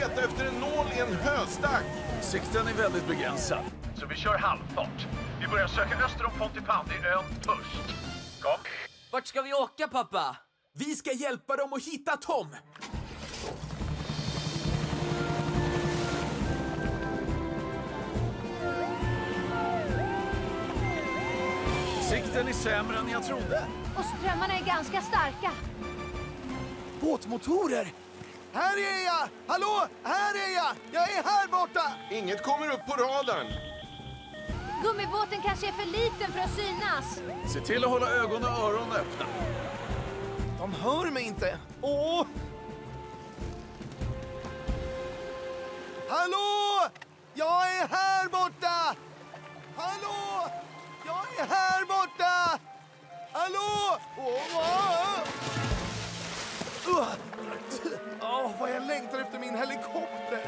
leta efter en nål i en höstack. Sikten är väldigt begränsad. Så vi kör halvfart. Vi börjar söka öster om Pontypandy-ön först. Kom. Vart ska vi åka pappa? Vi ska hjälpa dem att hitta Tom! Sikten är sämre än jag trodde. Och strömmarna är ganska starka. Båtmotorer! Här är jag! Hallå, här är jag! Jag är här borta! Inget kommer upp på radarn. Gummibåten kanske är för liten för att synas. Se till att hålla ögon och öron öppna. De hör mig inte. Åh! Hallå! Jag är här borta! Hallå! Jag är här borta! Hallå! Åh, åh! Åh, Åh, vad jag längtar efter min helikopter!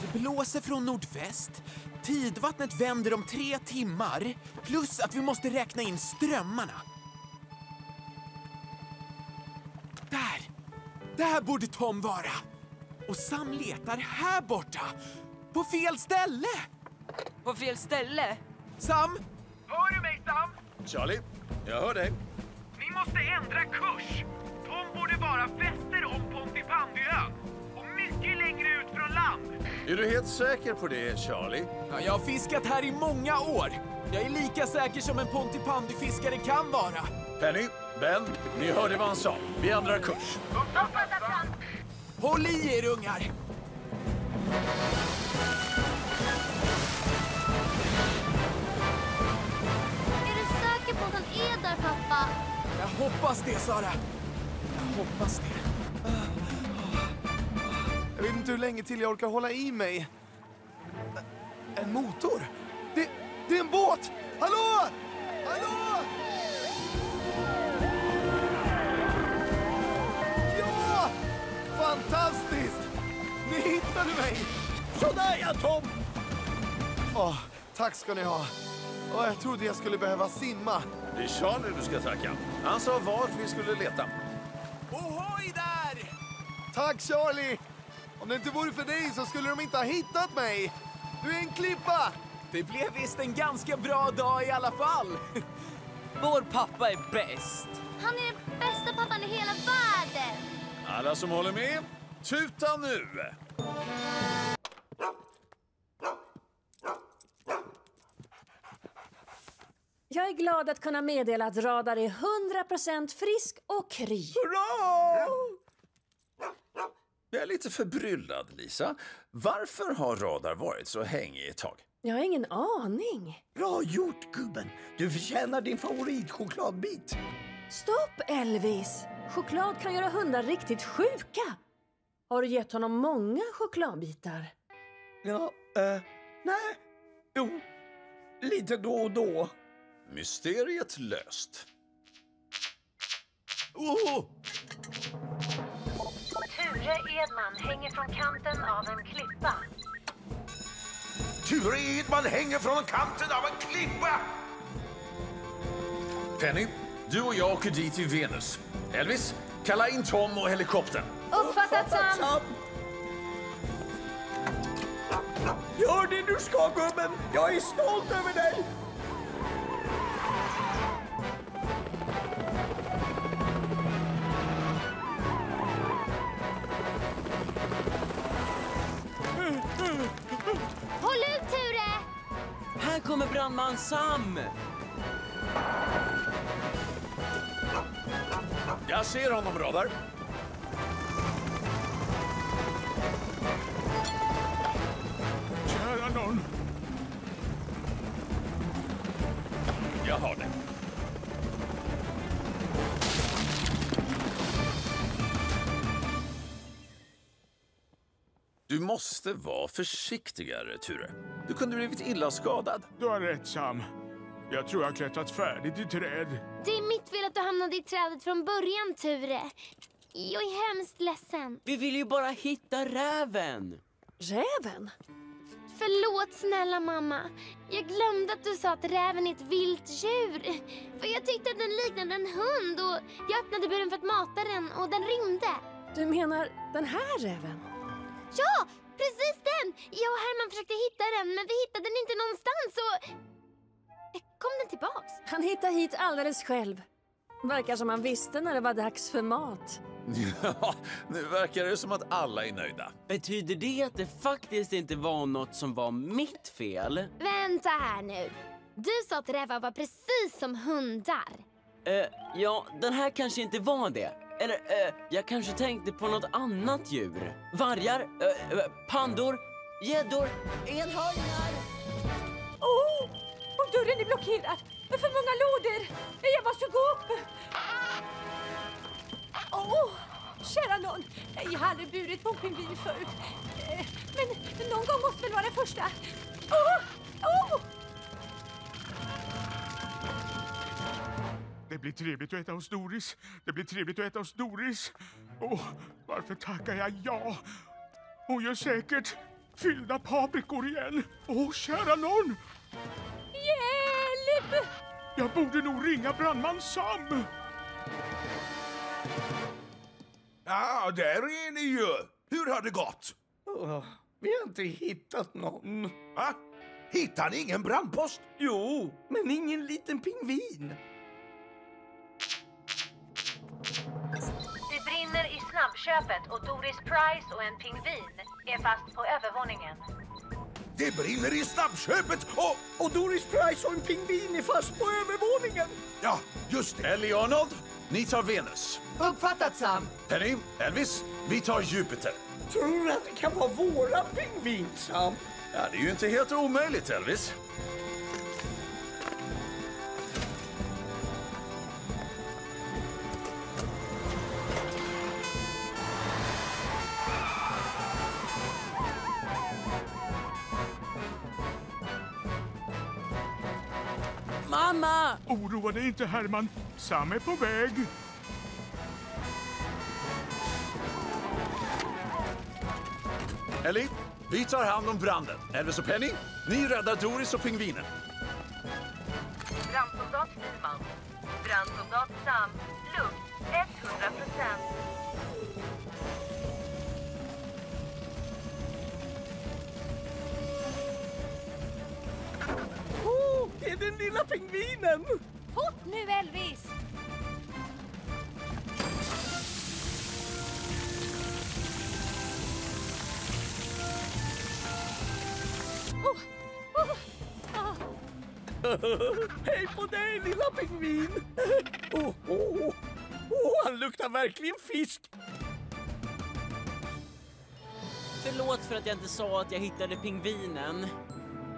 Det blåser från nordväst. Tidvattnet vänder om tre timmar. Plus att vi måste räkna in strömmarna. Där! Där borde Tom vara. Och Sam letar här borta. På fel ställe! På fel ställe? Sam! Hör du mig, Sam? Charlie, jag hör dig. Ni måste ändra kurs. Tom borde vara väster om Pontypandyön och mycket längre ut från land. Är du helt säker på det, Charlie? Ja, jag har fiskat här i många år. Jag är lika säker som en pontypandyfiskare kan vara. Penny, Ben, ni hörde vad han sa. Vi ändrar kurs. Håll i er, ungar! Jag hoppas det, Sara. Jag hoppas det. Jag vet inte hur länge till jag orkar hålla i mig. En motor? Det, det är en båt! Hallå! Hallå! Ja! Fantastiskt! Ni hittade mig! Sådär ja, Tom! Åh, tack ska ni ha. Åh, jag trodde jag skulle behöva simma. Det är Charlie du ska tacka. Han sa vart vi skulle leta. Ohoj där! Tack Charlie! Om det inte vore för dig så skulle de inte ha hittat mig. Du är en klippa! Det blev visst en ganska bra dag i alla fall. Vår pappa är bäst. Han är den bästa pappan i hela världen. Alla som håller med, tuta nu! Jag är glad att kunna meddela att Radar är 100% frisk och kry. Hurra! Jag är lite förbryllad, Lisa. Varför har Radar varit så hängig ett tag? Jag har ingen aning. Bra gjort, gubben. Du förtjänar din favoritchokladbit. Stopp, Elvis! Choklad kan göra hundar riktigt sjuka. Har du gett honom många chokladbitar? Ja, eh, nej. Jo, lite då och då. Mysteriet löst. Oh! Ture Edman hänger från kanten av en klippa. Ture Edman hänger från kanten av en klippa! Penny, du och jag åker dit till Venus. Elvis, kalla in Tom och helikoptern. Uppfattat, Sam. Gör det du ska, gubben. Jag är stolt över dig. Håll ut, Ture! Här kommer brandman Sam. Jag ser honom, Radar. Kära nån. Jag har det. Du måste vara försiktigare, Ture. Du kunde blivit illa skadad. Du har rätt, Sam. Jag tror jag har klättrat färdigt i träd. Det är mitt fel att du hamnade i trädet från början, Ture. Jag är hemskt ledsen. Vi vill ju bara hitta räven. Räven? Förlåt snälla mamma. Jag glömde att du sa att räven är ett vilt djur. För jag tyckte att den liknade en hund och jag öppnade buren för att mata den och den rymde. Du menar den här räven? Ja, precis den! Jag och Herman försökte hitta den, men vi hittade den inte någonstans och... Kom den tillbaks? Han hittade hit alldeles själv. Verkar som han visste när det var dags för mat. Ja, nu verkar det som att alla är nöjda. Betyder det att det faktiskt inte var något som var mitt fel? Vänta här nu. Du sa att rävar var precis som hundar. Eh, ja, den här kanske inte var det. Eller, eh, jag kanske tänkte på något annat djur. Vargar, eh, eh pandor, gäddor, enhörningar. Åh! Och dörren är blockerad för många lådor. Jag måste gå upp. Åh! Kära någon. jag har aldrig burit på en pingvin förut. Eh, men någon gång måste väl vara den första. Åh! Åh! Det blir trevligt att äta hos Doris. Det blir trevligt att äta hos Doris. Åh, varför tackar jag ja? Hon gör säkert fyllda paprikor igen. Åh, kära nån! Hjälp! Jag borde nog ringa brandman Sam. Ja, där är ni ju. Hur har det gått? Åh, vi har inte hittat någon. Va? Hittar ni ingen brandpost? Jo, men ingen liten pingvin. Det brinner i snabbköpet och Doris Price och en pingvin är fast på övervåningen. Det brinner i snabbköpet och... Och Doris Price och en pingvin är fast på övervåningen. Ja, just det. Ellie Arnold, ni tar Venus. Uppfattat Sam. Penny, Elvis, vi tar Jupiter. Tror du att det kan vara våra pingvin, Sam? Ja, det är ju inte helt omöjligt, Elvis. Oroa dig inte Herman. Sam är på väg. Ellie, vi tar hand om branden. Elvis och Penny, ni räddar Doris och pingvinen. Brandsoldat Nyman. Brandsoldat Sam. Lugn. 100 procent. Lilla pingvinen! Fort nu Elvis! Oh, oh, ah. Hej på dig, lilla pingvin! Oh, oh, oh, han luktar verkligen fisk. Förlåt för att jag inte sa att jag hittade pingvinen.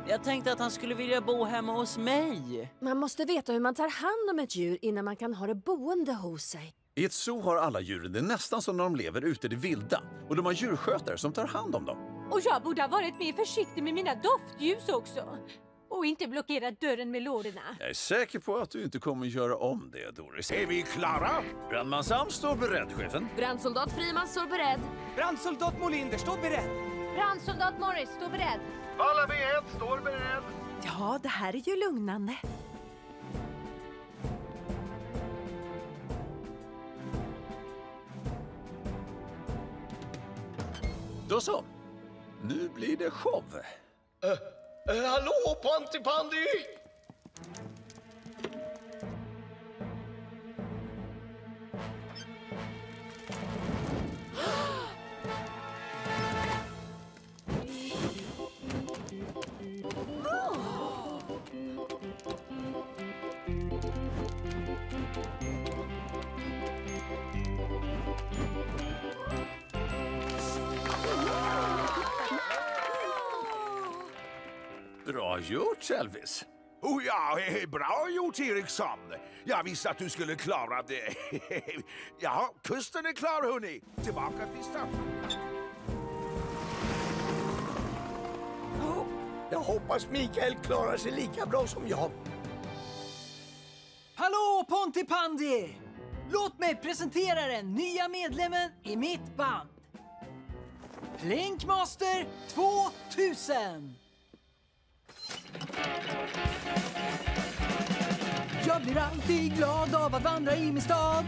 Jag tänkte att han skulle vilja bo hemma hos mig. Man måste veta hur man tar hand om ett djur innan man kan ha det boende hos sig. I ett zoo har alla djuren det nästan som när de lever ute i det vilda. Och de har djurskötare som tar hand om dem. Och jag borde ha varit mer försiktig med mina doftljus också. Och inte blockerat dörren med lådorna. Jag är säker på att du inte kommer göra om det, Doris. Är vi klara? Brandman Sam står beredd, chefen. Brandsoldat Friman står beredd. Brandsoldat Molinder, stå beredd. Brandsoldat Morris, stå beredd. Valla V1 står beredd. Ja, det här är ju lugnande. Då så. Nu blir det show. Eh, hallå, Panty-Pandy! Bra gjort, Elvis. Oh ja, bra gjort Eriksson. Jag visste att du skulle klara det. ja, kusten är klar hörni. Tillbaka till stationen. Oh, jag hoppas Mikael klarar sig lika bra som jag. Hallå Pontypandy! Låt mig presentera den nya medlemmen i mitt band. Plinkmaster 2000! Jag blir alltid glad av att vandra i min stad.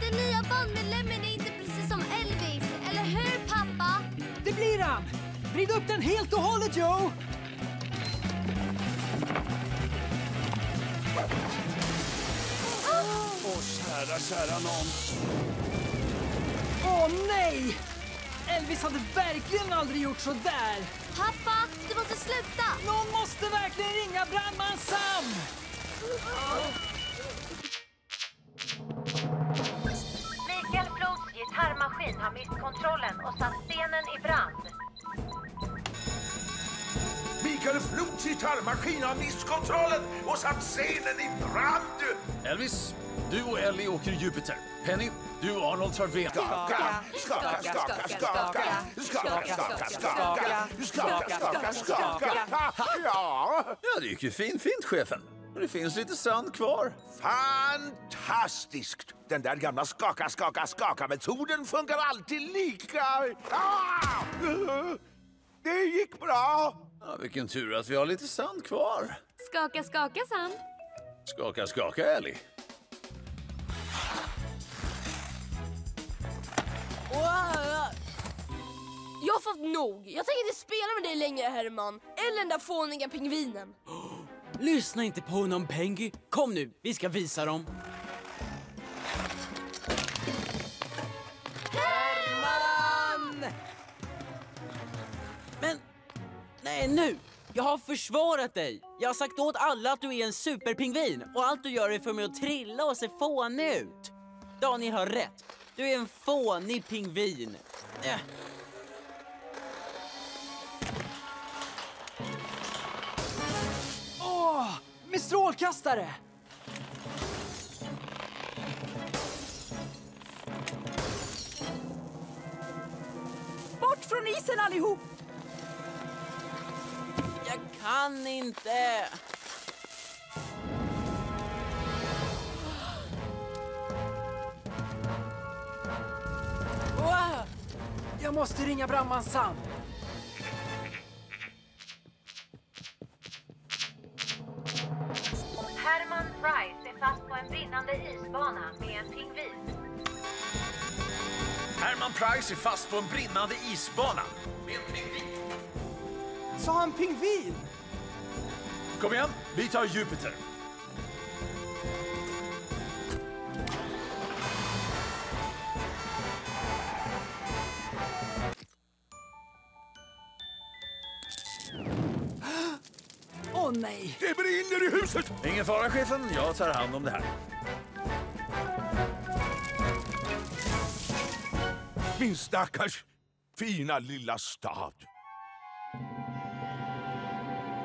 Den nya bandmedlemmen är inte precis som Elvis, eller hur pappa? Det blir han! Vrid upp den helt och hållet, Joe! Åh, oh, kära, kära nån. Åh, oh, nej! Elvis hade verkligen aldrig gjort så där. Pappa! Sluta! Någon måste verkligen ringa brandman Sam! Mikael Flods gitarrmaskin har mist kontrollen och satt scenen i brand. Gitarrmaskin har mist kontrollen och satt scenen i brand! Elvis, du och Ellie åker Jupiter. Penny, du och Arnold tar veto. Skaka, skaka, skaka, skaka, skaka, skaka, skaka, skaka, skaka, skaka. Ja, Ja, det gick ju fint, fint, chefen. Det finns lite sand kvar. fantastiskt! Den där gamla skaka, skaka, skaka-metoden funkar alltid lika... Ah! Det gick bra! Ja, vilken tur att vi har lite sand kvar. Skaka, skaka, Sam. Skaka, skaka, Ellie. Jag har fått nog. Jag tänker inte spela med dig längre, Herman. Eller den där fåniga pingvinen. Lyssna inte på honom, Pengy. Kom nu, vi ska visa dem. Nej nu! Jag har försvarat dig. Jag har sagt åt alla att du är en superpingvin och allt du gör är för mig att trilla och se fånig ut. Daniel har rätt. Du är en fånig pingvin. Äh. Åh, med strålkastare! Bort från isen allihop! Kan inte. Wow! Jag måste ringa brandman Sam. Herman Price är fast på en brinnande isbana med en pingvin. Herman Price är fast på en brinnande isbana med en pingvin. Sa han pingvin? Kom igen, vi tar Jupiter. Åh nej! Det brinner i huset! Ingen fara, chefen. Jag tar hand om det här. Min stackars fina lilla stad.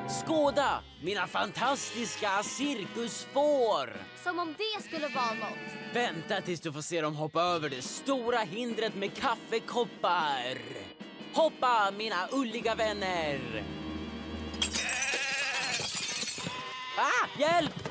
Skåda mina fantastiska cirkusfår! Som om det skulle vara något. Vänta tills du får se dem hoppa över det stora hindret med kaffekoppar. Hoppa, mina ulliga vänner! Ah, hjälp!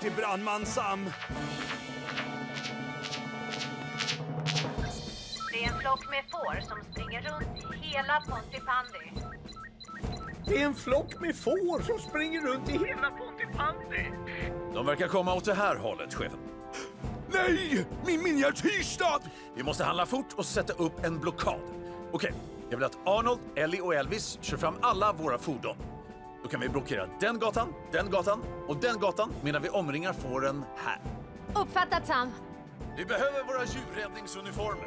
Till brandman Sam. Det är en flock med får som springer runt i hela Pontypandy. Det är en flock med får som springer runt i hela Pontypandy! De verkar komma åt det här hållet, chefen. Nej! Min miniatyrstad! Vi måste handla fort och sätta upp en blockad. Okej, jag vill att Arnold, Ellie och Elvis kör fram alla våra fordon. Kan vi blockera den gatan, den gatan och den gatan medan vi omringar fåren här. Uppfattat, Sam. Vi behöver våra djurräddningsuniformer.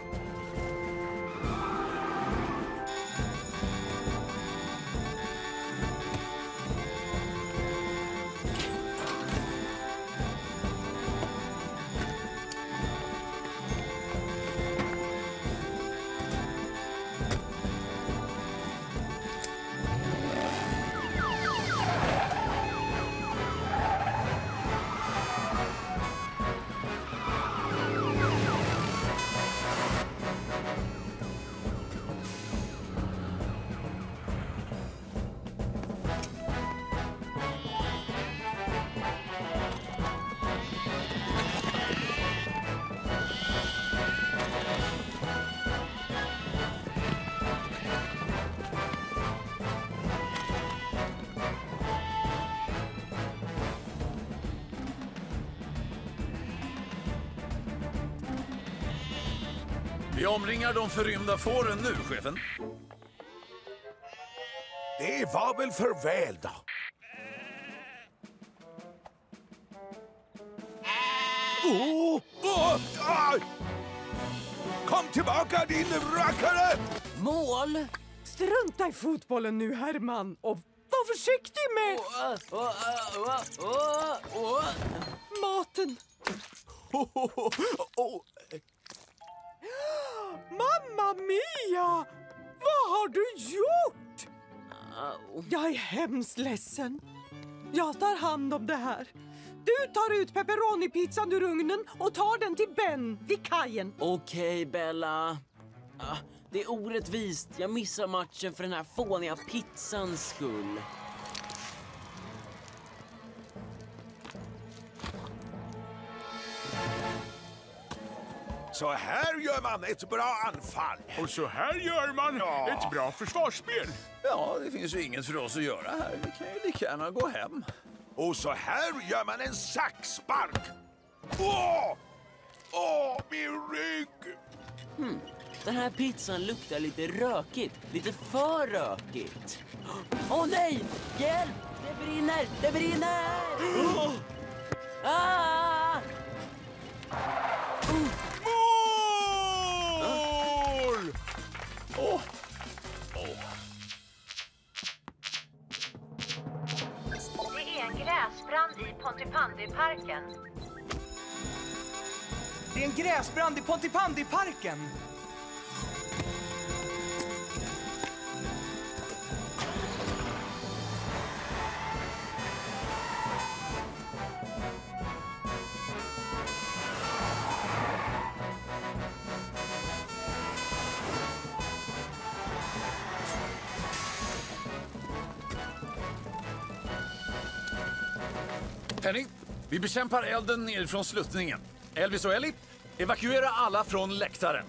Omringar de förrymda fåren nu, chefen. Det var väl för väl då. Oh, oh, aj! Kom tillbaka din rackare! Mål? Strunta i fotbollen nu, Herman, och var försiktig med... Maten. Mamma Mia! Vad har du gjort? Jag är hemskt ledsen. Jag tar hand om det här. Du tar ut pepperoni-pizzan ur ugnen och tar den till Ben vid kajen. Okej, Bella. Ah, det är orättvist. Jag missar matchen för den här fåniga pizzans skull. Så här gör man ett bra anfall. Och så här gör man Ja. ett bra försvarsspel. Ja, det finns ju inget för oss att göra här. Vi kan ju lika gärna gå hem. Och så här gör man en saxspark. Åh! Åh, min rygg! Hmm. Den här pizzan luktar lite rökigt. Lite för rökigt. Åh nej! Hjälp! Det brinner! Det brinner! Ah! Pontypandyparken. Det är en gräsbrand i Pontypandyparken! Penny, vi bekämpar elden nerifrån sluttningen. Elvis och Ellie, evakuera alla från läktaren.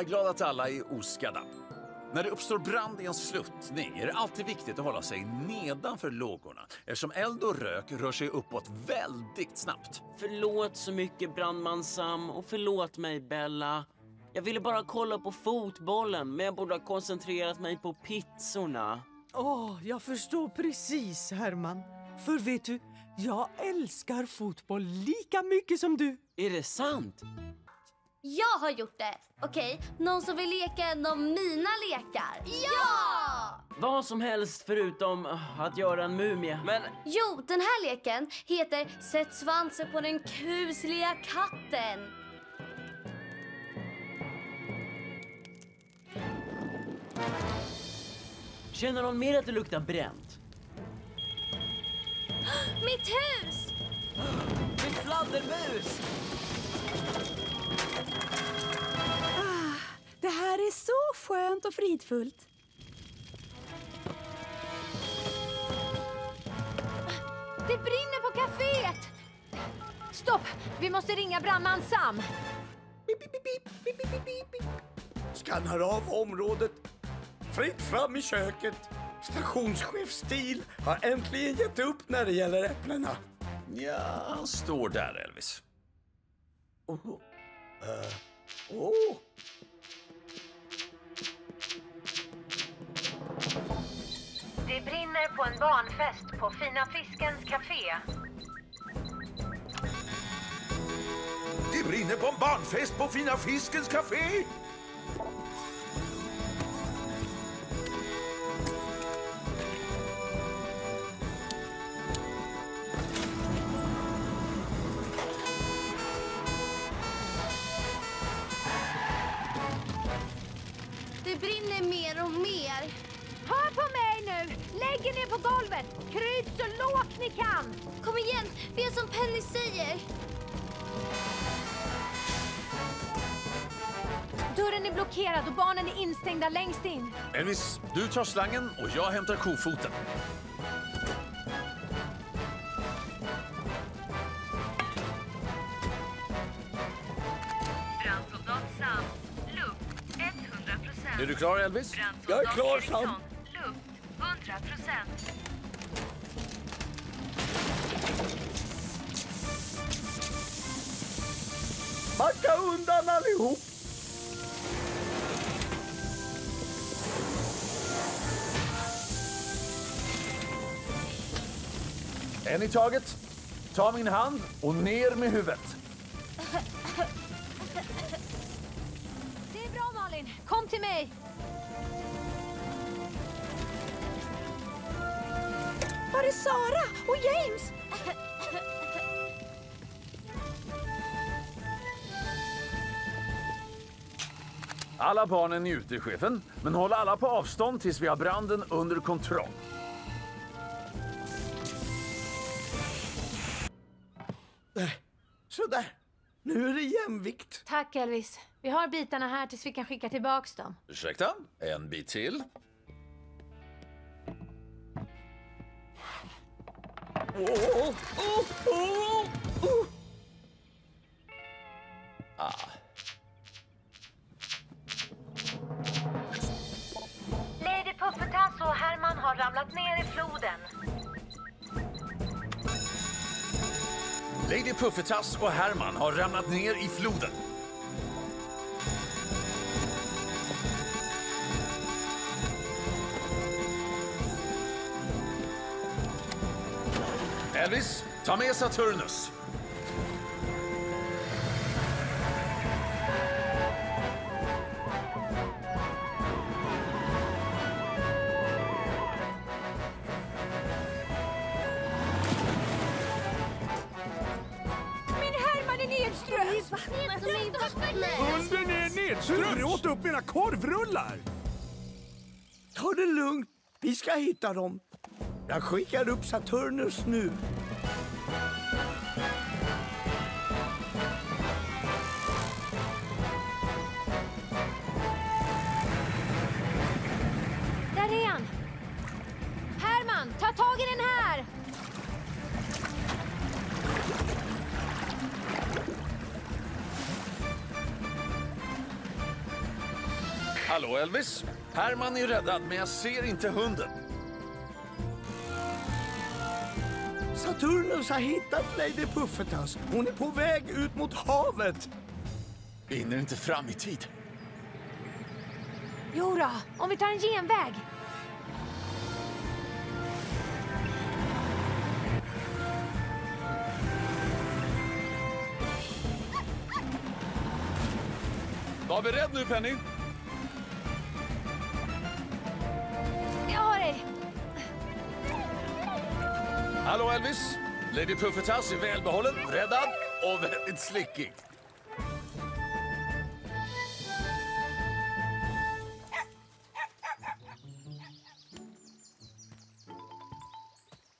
Är glad att alla är oskadda. När det uppstår brand i en sluttning är det alltid viktigt att hålla sig nedanför lågorna eftersom eld och rök rör sig uppåt väldigt snabbt. Förlåt så mycket brandman Sam och förlåt mig Bella. Jag ville bara kolla på fotbollen men jag borde ha koncentrerat mig på pizzorna. Åh, jag förstår precis, Herman. För vet du, jag älskar fotboll lika mycket som du. Är det sant? Jag har gjort det. Okej, någon som vill leka en av mina lekar? Ja! Vad som helst förutom att göra en mumie. Men Jo, den här leken heter Sätt svansen på den kusliga katten. känner någon mer att det luktar bränt? Mitt hus! Min fladdermus! Det här är så skönt och fridfullt. Det brinner på kaféet! Stopp! Vi måste ringa brandman Sam. Skannar av området. Fritt fram i köket. Stationschef Stil har äntligen gett upp när det gäller äpplena. Ja, han står där, Elvis. Oh. Eh, oh. Det brinner på en barnfest på Fina Fiskens Café. Det brinner på en barnfest på Fina Fiskens Café! På golvet! Kryp så lågt ni kan! Kom igen, vi gör som Penny säger. Dörren är blockerad och barnen är instängda längst in. Elvis, du tar slangen och jag hämtar kofoten. Brandsoldat Sam. Luft 100%. Är du klar Elvis? Jag är klar, Eriksson. Sam. Luft 100%. Backa undan allihop! En i taget. Ta min hand och ner med huvudet. Alla barnen är ute, chefen. Men håll alla på avstånd tills vi har branden under kontroll. Sådär. Nu är det jämvikt. Tack Elvis. Vi har bitarna här tills vi kan skicka tillbaks dem. Ursäkta? En bit till. Åh, åh, åh. Ah. Har ramlat ner i floden. Lady Puffetass och Herman har ramlat ner i floden. Elvis, ta med Saturnus. Är! Du åt upp mina korvrullar! Ta det lugnt. Vi ska hitta dem. Jag skickar upp Saturnus nu. Elvis. Herman är räddad, men jag ser inte hunden. Saturnus har hittat Lady Puffetas. Hon är på väg ut mot havet. Vi hinner inte fram i tid. Jodå, om vi tar en genväg. Var beredd nu Penny. Hallå Elvis. Lady Puffetass är välbehållen, räddad och väldigt slickig.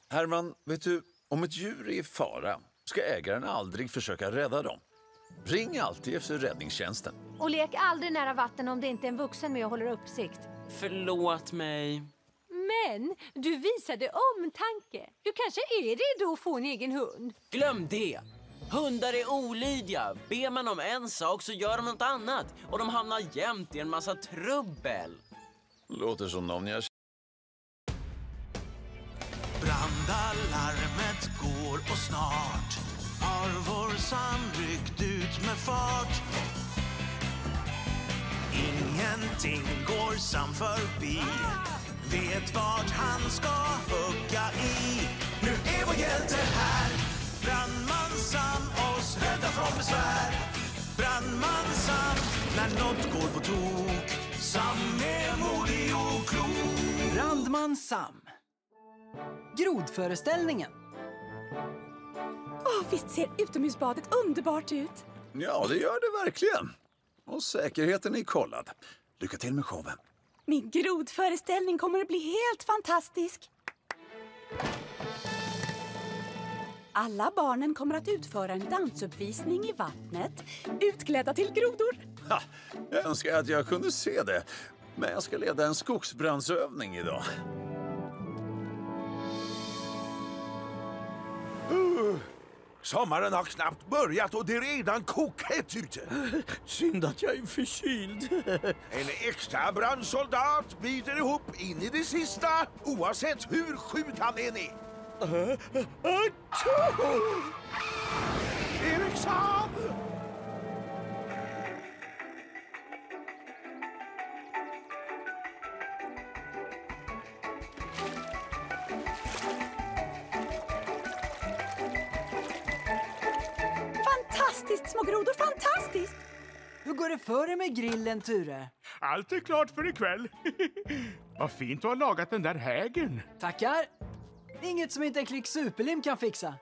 Herman, vet du, om ett djur är i fara ska ägaren aldrig försöka rädda dem. Ring alltid efter räddningstjänsten. Och lek aldrig nära vatten om det inte är en vuxen med och håller uppsikt. Förlåt mig. Men du visade omtanke. Du kanske är redo att få en egen hund. Glöm det! Hundar är olydiga. Ber man om en sak så gör de något annat. Och de hamnar jämt i en massa trubbel. Låter som någon jag Brandalarmet går och snart har vår Sam ryckt ut med fart. Ingenting går Sam förbi. Vet vart han ska hugga i. Nu är vår hjälte här. Brandman Sam oss rädda från besvär. Brandman Sam när något går på tok. Sam är modig och klok. Brandman Sam. Grodföreställningen. Åh, visst ser utomhusbadet underbart ut? Ja, det gör det verkligen. Och säkerheten är kollad. Lycka till med showen. Min grodföreställning kommer att bli helt fantastisk. Alla barnen kommer att utföra en dansuppvisning i vattnet, utklädda till grodor. Ha, jag önskar att jag kunde se det. Men jag ska leda en skogsbrandsövning idag. Uh, sommaren har knappt börjat och det är redan kokhett ute. Synd att jag är förkyld. En extra brandsoldat biter ihop in i det sista oavsett hur sjuk han än är. Eriksson! Små grodor! Fantastiskt! Hur går det för dig med grillen, Ture? Allt är klart för ikväll. Vad fint du har lagat den där hägen. Tackar! Inget som inte en klick superlim kan fixa.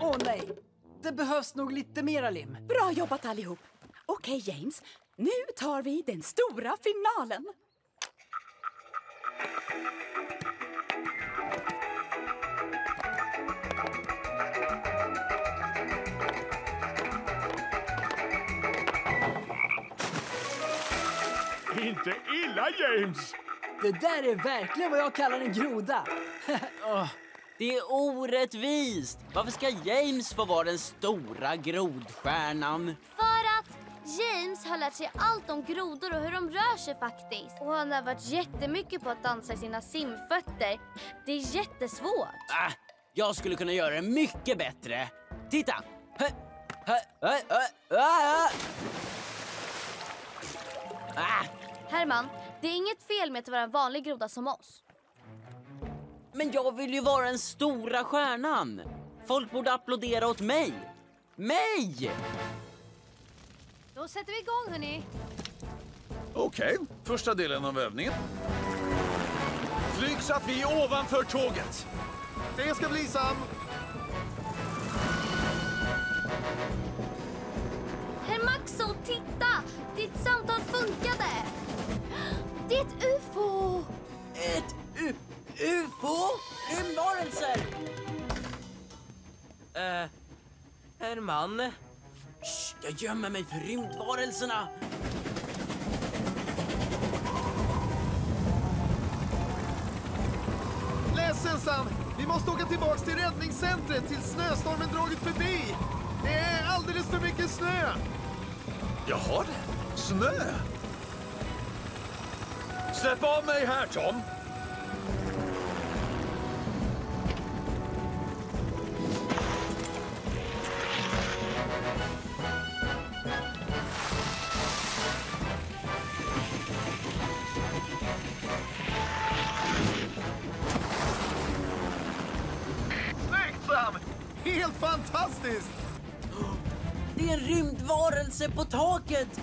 Åh nej, det behövs nog lite mera lim. Bra jobbat allihop! Okej, James. Nu tar vi den stora finalen. Inte illa, James! Det där är verkligen vad jag kallar en groda. Det är orättvist! Varför ska James få vara den stora grodstjärnan? För att James har lärt sig allt om grodor och hur de rör sig faktiskt. Och han har varit jättemycket på att dansa i sina simfötter. Det är jättesvårt. Ah, jag skulle kunna göra det mycket bättre. Titta! Hö, hö, hö, hö, ah. Herman, det är inget fel med att vara en vanlig groda som oss. Men jag vill ju vara den stora stjärnan. Folk borde applådera åt mig. Mig! Då sätter vi igång hörni. Okej, första delen av övningen. Flyg så att vi är ovanför tåget. Det ska bli Sam! Herr Maxo, titta! Ditt samtal funkade! Det är ett ufo! Ett u ufo? Rymdvarelser! Eh, Herman? Shh, jag gömmer mig för rymdvarelserna. Ledsen Sam! Vi måste åka tillbaks till räddningscentret tills snöstormen dragit förbi! Det är alldeles för mycket snö! Jaha, snö. Släpp av mig här, Tom. Snyggt Sam! Helt fantastiskt! Det är en rymdvarelse på taket!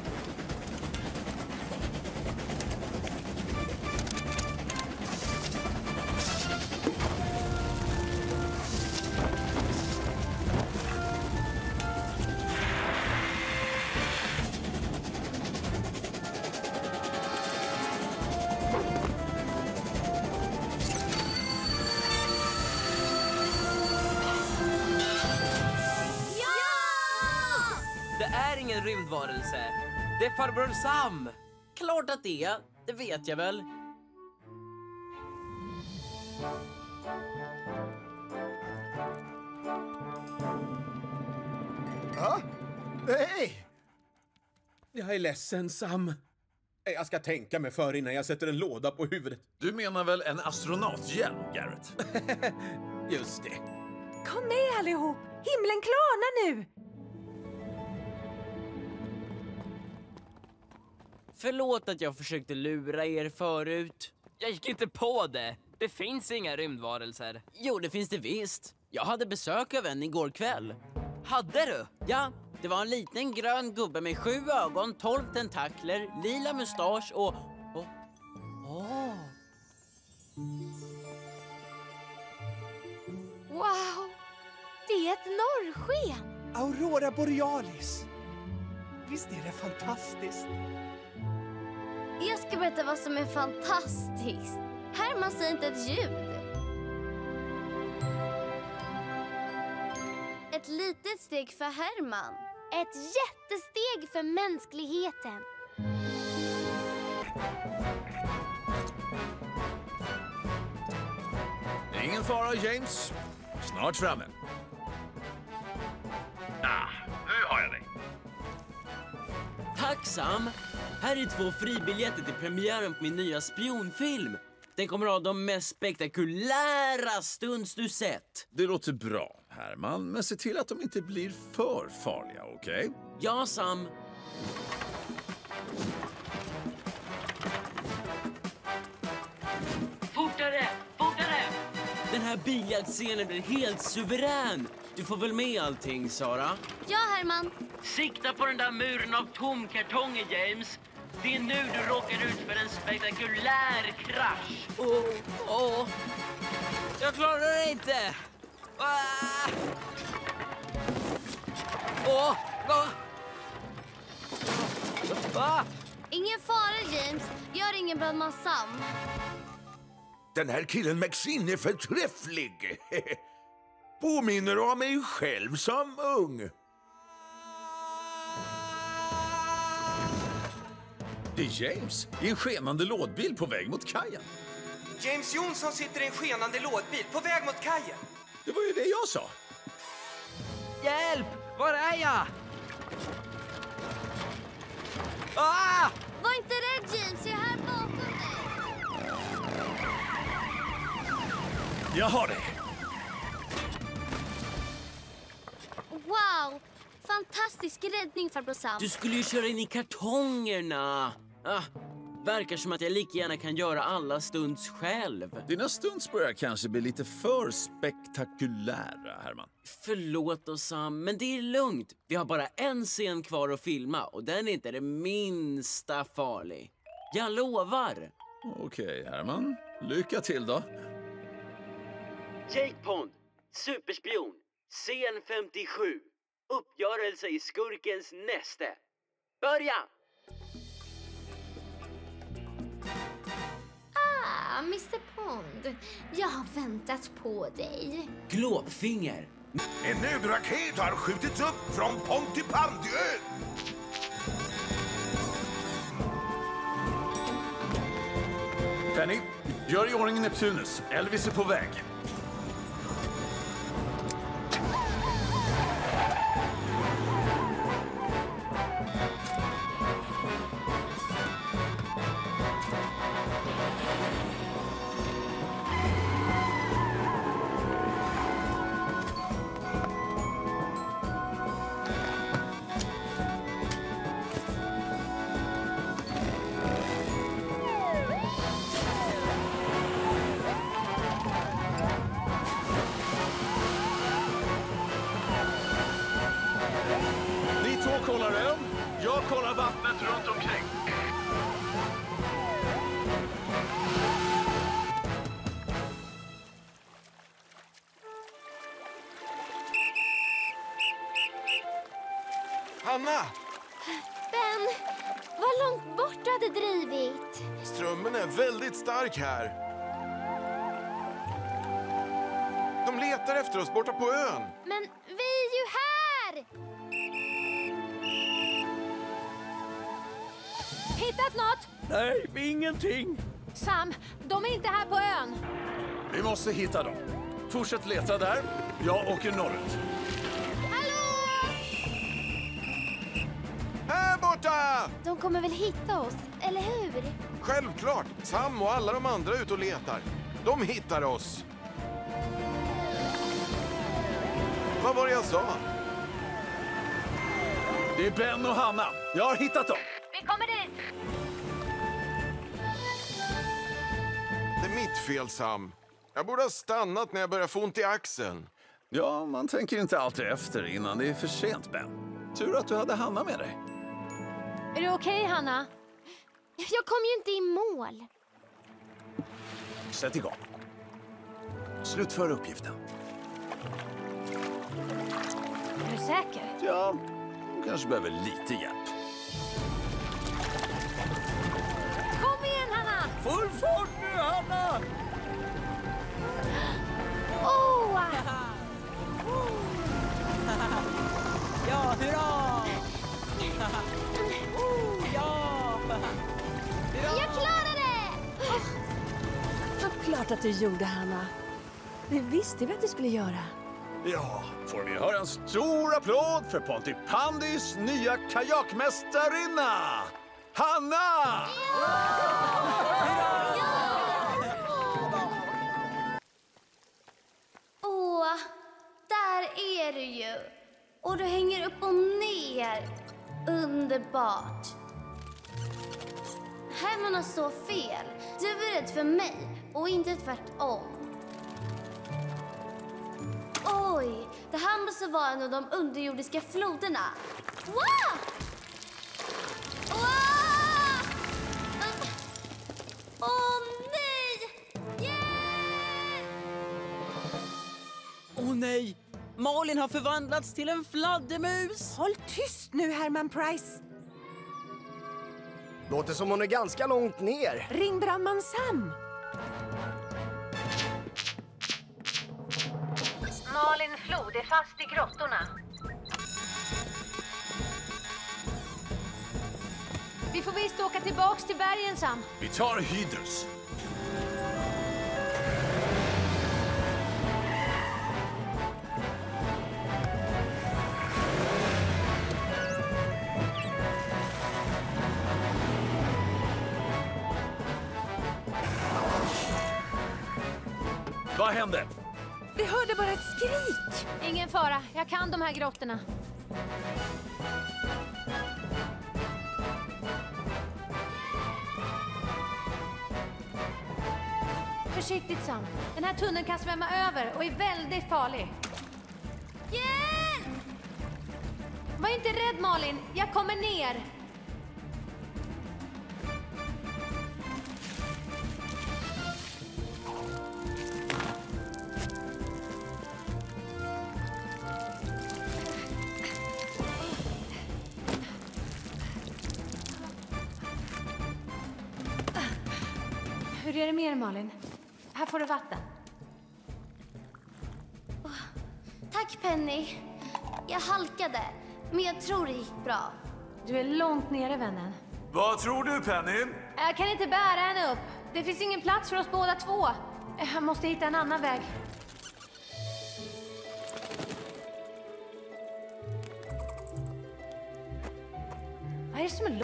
Det är farbror Sam. Klart att det är. Det vet jag väl. Ja? Hej! Jag är ledsen, Sam. Jag ska tänka mig för innan jag sätter en låda på huvudet. Du menar väl en astronauthjälm, Garrett? Just det. Kom med allihop! Himlen klarnar nu! Förlåt att jag försökte lura er förut. Jag gick inte på det. Det finns inga rymdvarelser. Jo, det finns det visst. Jag hade besök av en igår kväll. Hade du? Ja, det var en liten grön gubbe med sju ögon, tolv tentakler, lila mustasch och... och... Åh! Wow! Det är ett norrsken! Aurora borealis! Visst är det fantastiskt? Jag ska berätta vad som är fantastiskt. Herman säger inte ett ljud. ett litet steg för Herman. Ett jättesteg för mänskligheten. Ingen fara, James. Snart framme. Ah, nu har jag dig. Tack Sam! Här är två fribiljetter till premiären på min nya spionfilm. Den kommer ha de mest spektakulära stunts du sett. Det låter bra, Herman, men se till att de inte blir för farliga, okej? Ja, Sam. Fortare! Fortare! Den här biljaktscenen blir helt suverän. Du får väl med allting, Sara? Ja, Herman. Sikta på den där muren av tomkartonger, James. Det är nu du råkar ut för en spektakulär krasch. Åh, åh. Jag klarar det inte! Ah! Åh! Ah! Ah! Ingen fara, James. Gör ingen brandman Sam. Den här killen Maxine är förträfflig. Påminner om mig själv som ung. Det är James i en skenande lådbil på väg mot kajen. James Johnson sitter i en skenande lådbil på väg mot kajen. Det var ju det jag sa. Hjälp! Var är jag? Ah! Var inte rädd, James. Jag är här bakom dig. Jag har det. Wow! Fantastisk räddning, farbror Sam. Du skulle ju köra in i kartongerna. Ah, verkar som att jag lika gärna kan göra alla stunts själv. Dina stunts börjar kanske bli lite för spektakulära, Herman. Förlåt oss Sam, men det är lugnt. Vi har bara en scen kvar att filma och den är inte det minsta farlig. Jag lovar! Okej, Herman. Lycka till då. Jake Pond, superspion, scen 57. Uppgörelse i skurkens näste. Börja! Ah, Mr Pond. Jag har väntat på dig. Glåpfinger. En nödraket har skjutits upp från Pontypandyön. Penny, gör i ordning Neptunus. Elvis är på väg. Stark här. De letar efter oss borta på ön. Men vi är ju här! Hittat något? Nej, ingenting. Sam, de är inte här på ön. Vi måste hitta dem. Fortsätt leta där. Jag åker norrut. Här borta! De kommer väl hitta oss, eller hur? Självklart. Sam och alla de andra är ute och letar. De hittar oss. Vad var det jag sa? Det är Ben och Hanna. Jag har hittat dem. Vi kommer dit! Det är mitt fel, Sam. Jag borde ha stannat när jag började få ont i axeln. Ja, man tänker inte alltid efter innan det är för sent, Ben. Tur att du hade Hanna med dig. Är du okej, Hanna? Jag kom ju inte i mål. Sätt igång. Slutför uppgiften. Är du säker? Ja, du kanske behöver lite hjälp. Kom igen, Hanna! Full fart nu, Hanna! Oh! Ja, hurra! Oh, ja! Jag klarade det! Vad klart att du gjorde, Hanna. Det visste vi att du skulle göra. Ja, får vi höra en stor applåd för Pontypandys nya kajakmästarinna, Hanna! Åh, där är du ju. Och du hänger upp och ner. Underbart. Här var något så fel. Du är rädd för mig och inte tvärtom. Oj, det här måste vara en av de underjordiska floderna. Wow! Wow! Åh nej! Åh nej! Malin har förvandlats till en fladdermus! Håll tyst nu, Herman Price! Låter som hon är ganska långt ner. Ring brandman Sam! Malin Flod är fast i grottorna. Vi får visst åka tillbaks till bergen, Sam. Vi tar Hydrus. De här grottorna. Försiktigt Sam. Den här tunneln kan svämma över och är väldigt farlig. Hjälp! Var inte rädd Malin, jag kommer ner. Jag halkade, men jag tror det gick bra. Du är långt nere vännen. Vad tror du Penny? Jag kan inte bära henne upp. Det finns ingen plats för oss båda två. Jag måste hitta en annan väg. Vad är det som är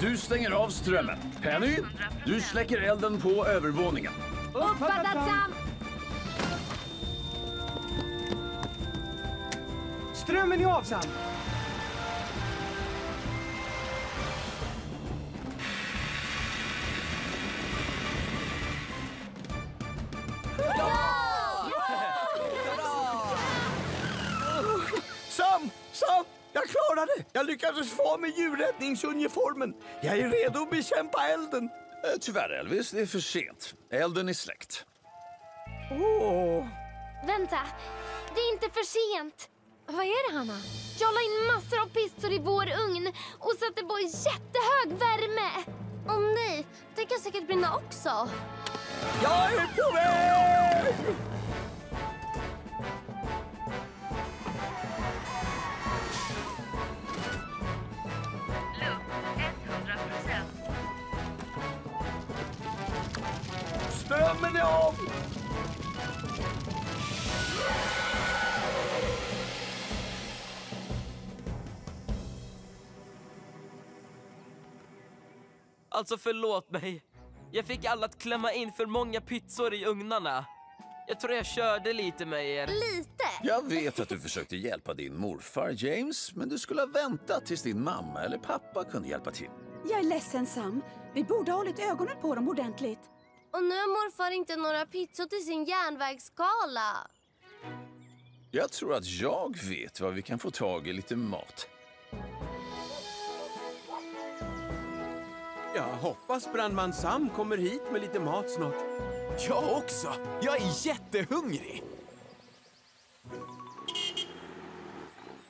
du stänger av strömmen. Penny, du släcker elden på övervåningen. Uppfattat Sam! Strömmen är av, Sam! Sam! Sam! Jag klarade det! Jag lyckades få av mig djurräddningsuniformen. Jag är redo att bekämpa elden. Eh, Tyvärr Elvis, det är för sent. Elden är släckt. Åh. Vänta, det är inte för sent. Vad är det, Hanna? Jag la in massor av pizzor i vår ugn och satte på jättehög värme. Åh nej, det kan säkert brinna också. Jag är på väg! Strömmen är av! Alltså förlåt mig. Jag fick alla att klämma in för många pizzor i ugnarna. Jag tror jag körde lite med er. Lite? Jag vet att du försökte hjälpa din morfar James, men du skulle ha väntat tills din mamma eller pappa kunde hjälpa till. Jag är ledsen Sam. Vi borde ha hållit ögonen på dem ordentligt. Och nu har morfar inte några pizzor till sin järnvägsskala. Jag tror att jag vet var vi kan få tag i lite mat. Jag hoppas brandman Sam kommer hit med lite mat snart. Jag också! Jag är jättehungrig!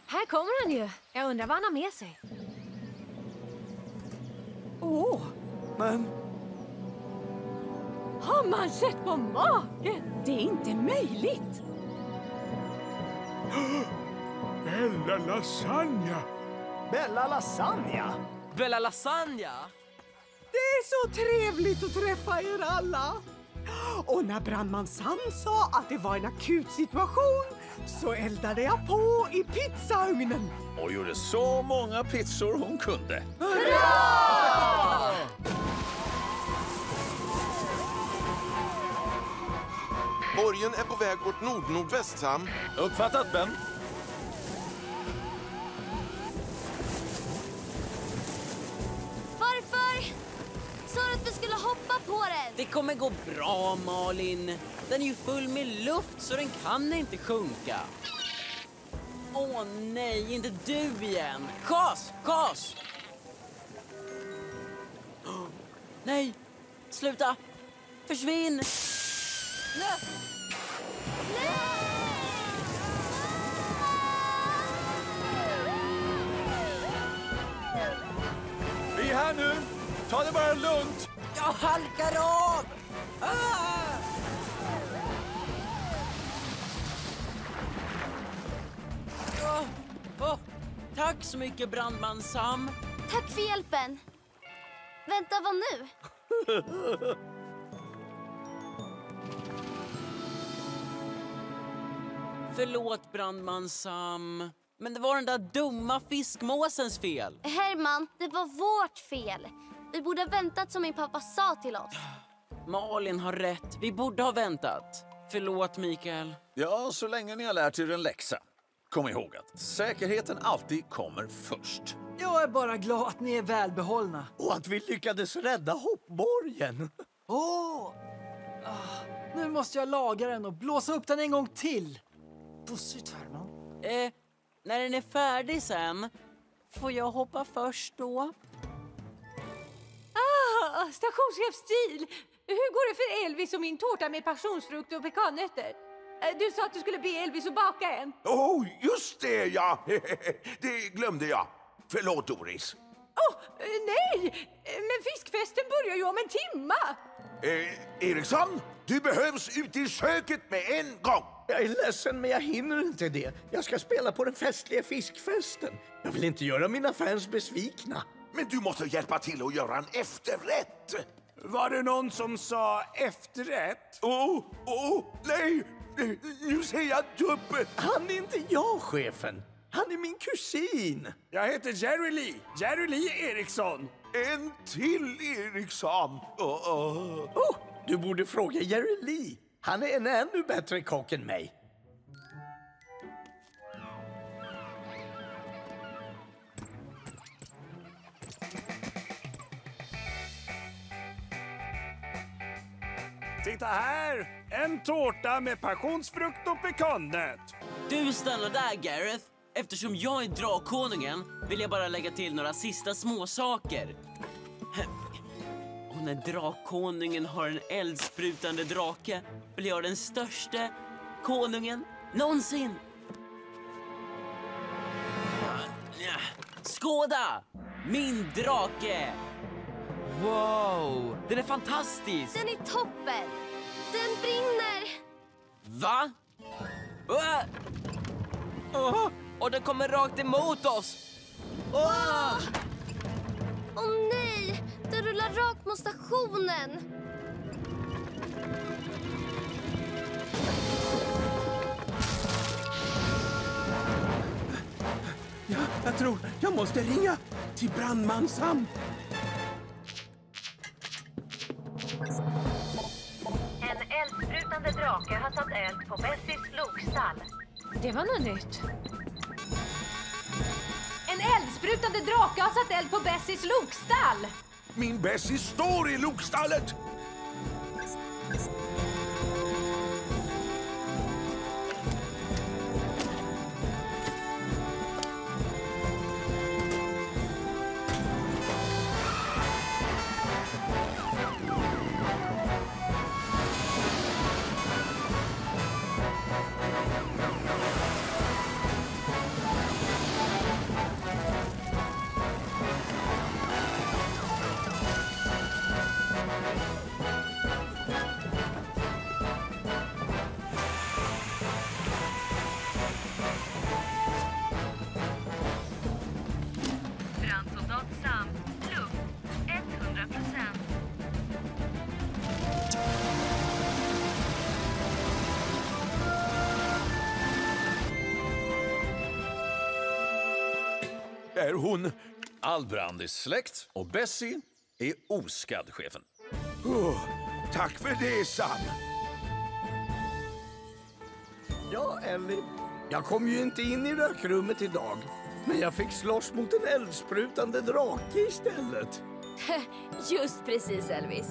Här kommer han ju. Jag undrar vad han har med sig. Åh! Men... Har man sett på maken? Det är inte möjligt! Bella Lasagna! Bella Lasagna? Bella Lasagna! Det är så trevligt att träffa er alla! Och när brandman Sam sa att det var en akut situation så eldade jag på i pizzaugnen. Och gjorde så många pizzor hon kunde. Borgen är på väg åt nord-nordväst, Sam. Uppfattat, Ben. Varför? Sa du att vi skulle hoppa på den? Det kommer gå bra, Malin. Den är ju full med luft så den kan inte sjunka. Åh nej, inte du igen! Gas! Gas! Nej! Sluta! Försvinn! Nej. Vi är här nu! Ta det bara lugnt! Jag halkar av! Ah! Åh, åh, tack så mycket, brandman Sam. Tack för hjälpen. Vänta, vad nu? Förlåt, brandman Sam. Men det var den där dumma fiskmåsens fel. Herman, det var vårt fel. Vi borde ha väntat som min pappa sa till oss. Malin har rätt. Vi borde ha väntat. Förlåt, Mikael. Ja, så länge ni har lärt er en läxa. Kom ihåg att säkerheten alltid kommer först. Jag är bara glad att ni är välbehållna. Och att vi lyckades rädda hoppborgen. Åh! Ah, nu måste jag laga den och blåsa upp den en gång till. Bussigt, Herman. Eh, när den är färdig sen, får jag hoppa först då? Ah, stationschefsstil! Hur går det för Elvis och min tårta med passionsfrukt och pekannötter? Eh, Du sa att du skulle be Elvis att baka en. Oh, just det ja! det glömde jag. Förlåt Doris. Åh, eh, nej! Eh, Men fiskfesten börjar ju om en timma! Eh, Eriksson, du behövs ute i köket med en gång. Jag är ledsen, men jag hinner inte det. Jag ska spela på den festliga fiskfesten. Jag vill inte göra mina fans besvikna. Men du måste hjälpa till att göra en efterrätt. Var det någon som sa efterrätt? Åh, oh, oh, nej! Nu ser jag dubbelt. Han är inte jag, chefen. Han är min kusin. Jag heter Jerry Lee. Jerry Lee Eriksson. En till Eriksson. Oh, oh. Oh, du borde fråga Jerry Lee. Han är en ännu bättre kock än mig. Titta här! En tårta med passionsfrukt och pekannöt. Du stannar där, Gareth. Eftersom jag är drakkonungen vill jag bara lägga till några sista småsaker. Och när drakkonungen har en eldsprutande drake blir jag den största konungen någonsin. Skåda! Min drake! Wow, den är fantastisk! Den är toppen! Den brinner! Va? Ah! Åh, och den kommer rakt emot oss! Åh oh, nej! Den rullar rakt mot stationen. Ja, jag tror jag måste ringa till brandman Sam. En eldsprutande drake har satt eld på Bessies lokstall. Det var något nytt. En eldsprutande drake har satt eld på Bessies lokstall! Min Bessie står i lokstallet. Är hon? All brand är släckt och Bessie är oskadd, chefen. Oh, tack för det, Sam. Ja, Ellie. Jag kom ju inte in i rökrummet idag. Men jag fick slåss mot en eldsprutande drake istället. Just precis, Elvis.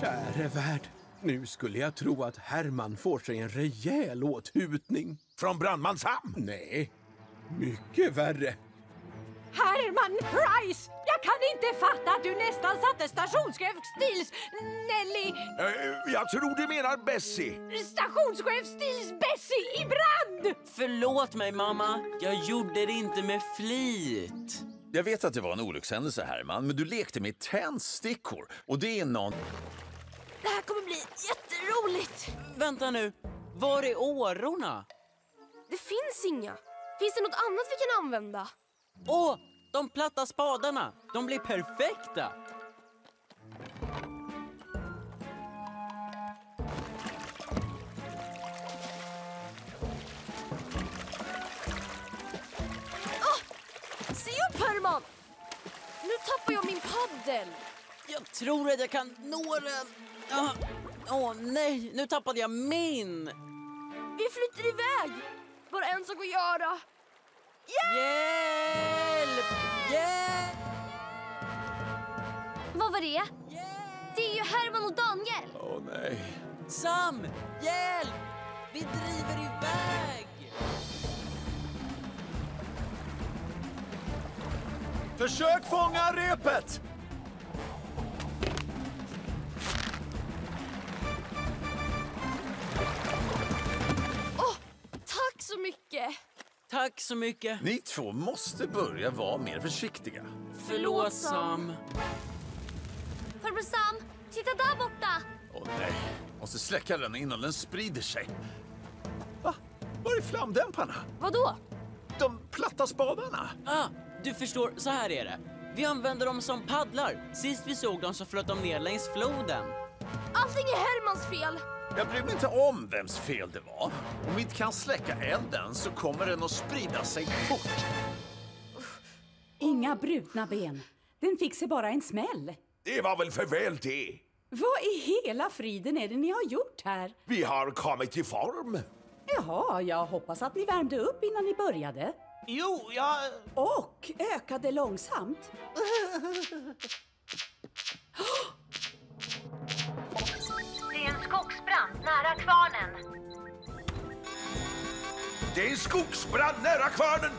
Käre värld. Nu skulle jag tro att Herman får sig en rejäl åthutning. Från brandman Sam? Nej, mycket värre. Herman Price! Jag kan inte fatta att du nästan satte stationschef Stils Nelly... Eh, jag tror du menar Bessie. Stationschef Stils Bessie i brand! Förlåt mig mamma, jag gjorde det inte med flit. Jag vet att det var en olyckshändelse, Herman, men du lekte med tändstickor. Och det är någon... Det här kommer bli jätteroligt. Vänta nu, var är årorna? Det finns inga. Finns det något annat vi kan använda? Åh, de platta spadarna! De blir perfekta! Se upp Herman! Nu tappar jag min paddel. Jag tror att jag kan nå den. Åh nej, nu tappade jag min! Vi flyter iväg. Bara en sak att göra. Hjälp! Hjälp! Vad var det? Det är ju Herman och Daniel. Åh nej. Sam, hjälp! Vi driver iväg! Försök fånga repet! Så mycket. Tack så mycket. Ni två måste börja vara mer försiktiga. Förlåt Sam. Farbror Sam, titta där borta. Åh nej, måste släcka den innan den sprider sig. Va? Var är flamdämparna? Vadå? De platta spadarna. Ah, du förstår, så här är det. Vi använder dem som paddlar. Sist vi såg dem så flöt de ner längs floden. Allting är Hermans fel. Jag bryr mig inte om vems fel det var. Om vi inte kan släcka elden så kommer den att sprida sig fort. Inga brutna ben. Den fick sig bara en smäll. Det var väl för väl det. Vad i hela friden är det ni har gjort här? Vi har kommit i form. Jaha, jag hoppas att ni värmde upp innan ni började. Jo, jag... Och ökade långsamt. nära kvarnen. Det är en skogsbrand nära kvarnen.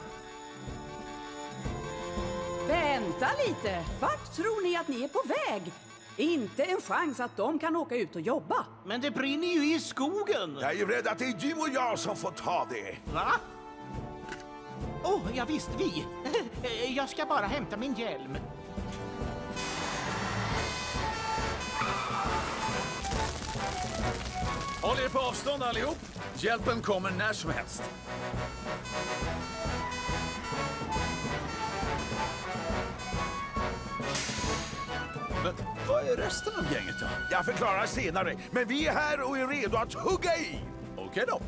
Vänta lite! Vart tror ni att ni är på väg? Inte en chans att de kan åka ut och jobba. Men det brinner ju i skogen! Jag är rädd att det är du och jag som får ta det. Va? Åh, oh, ja visst, vi. Jag ska bara hämta min hjälm. Håll er på avstånd allihop. Hjälpen kommer när som helst. Men vad är resten av gänget då? Jag förklarar senare, men vi är här och är redo att hugga i. Okej då.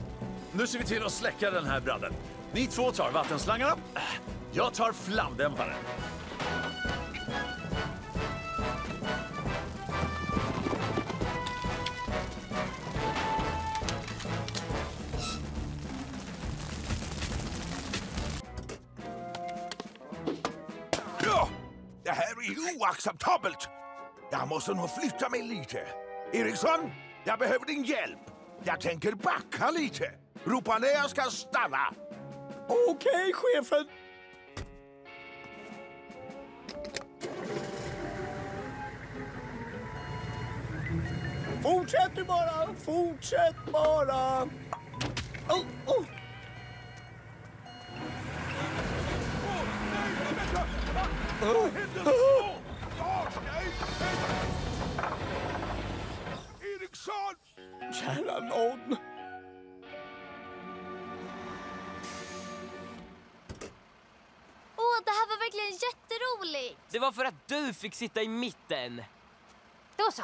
Nu ser vi till att släcka den här branden. Ni två tar vattenslangarna. Jag tar flamdämparen. Oacceptabelt. Jag måste nog flytta mig lite. Eriksson, jag behöver din hjälp. Jag tänker backa lite. Ropa när jag ska stanna. Okej, chefen. Fortsätt du bara, fortsätt bara. Oh, oh. Oh, händer? Kära nån! Åh, det här var verkligen jätteroligt! Det var för att du fick sitta i mitten. Då så.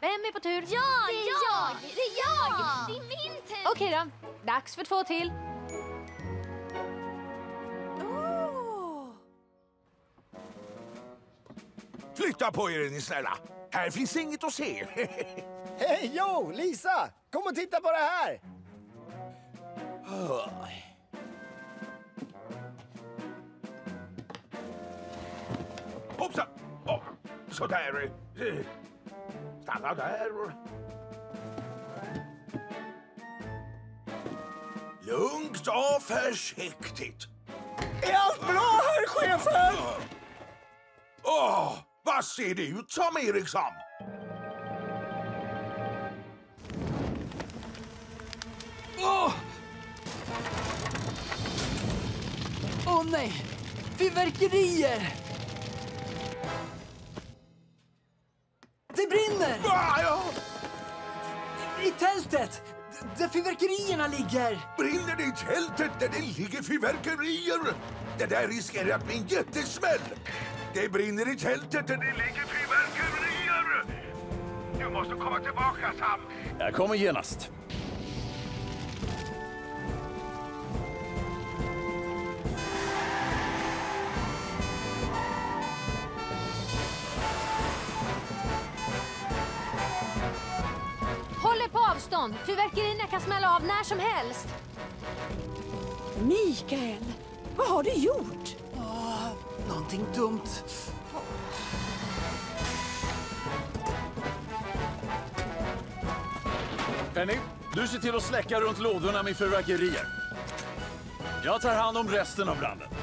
Vem är på tur? Ja, det är jag! jag. Det är jag! Ja. Det är min tur! Okej då, dags för två till. Flytta på er, är ni snälla. Här finns inget att se. Hej, Jo! Lisa! Kom och titta på det här! Hoppsan! Oh, sådär. Eh, Stanna där. Lugnt och försiktigt. Är allt bra, herr chefen? Åh, vad ser det ut som, Eriksson? Åh! Åh nej! Fyrverkerier! Det brinner! I tältet! D- Där fyrverkerierna ligger! Brinner det i tältet där det ligger fyrverkerier? Det där riskerar att bli en jättesmäll. Det brinner i tältet där det ligger fyrverkerier. Du måste komma tillbaka, Sam. Jag kommer genast. Håll er på avstånd. Fyrverkerierna kan smälla av när som helst. Mikael, vad har du gjort? Någonting dumt. Penny, du ser till att släcka runt lådorna med fyrverkerier. Jag tar hand om resten av branden.